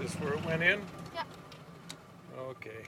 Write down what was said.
Is this where it went in? Yeah. Okay.